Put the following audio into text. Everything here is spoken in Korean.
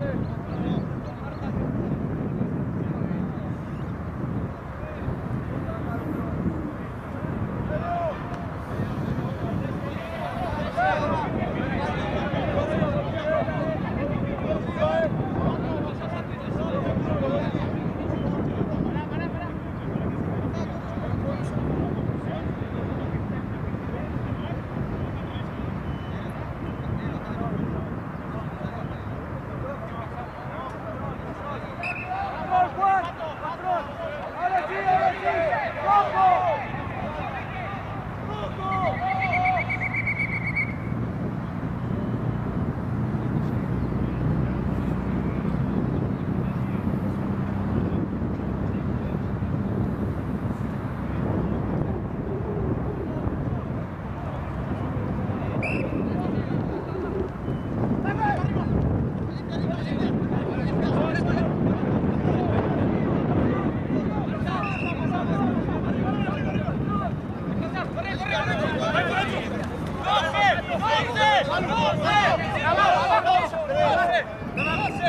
Good. Mira